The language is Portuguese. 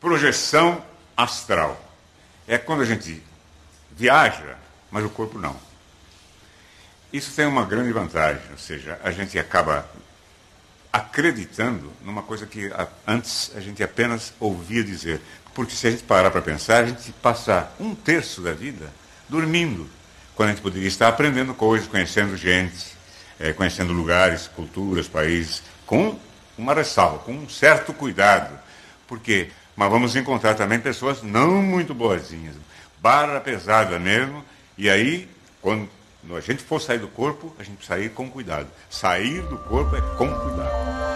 projeção astral. É quando a gente viaja, mas o corpo não. Isso tem uma grande vantagem, ou seja, a gente acaba acreditando numa coisa que antes a gente apenas ouvia dizer. Porque se a gente parar para pensar, a gente passa um terço da vida dormindo, quando a gente poderia estar aprendendo coisas, conhecendo gente, é, conhecendo lugares, culturas, países, com uma ressalva, com um certo cuidado. Porque mas vamos encontrar também pessoas não muito boazinhas, barra pesada mesmo, e aí, quando a gente for sair do corpo, a gente sair com cuidado. Sair do corpo é com cuidado.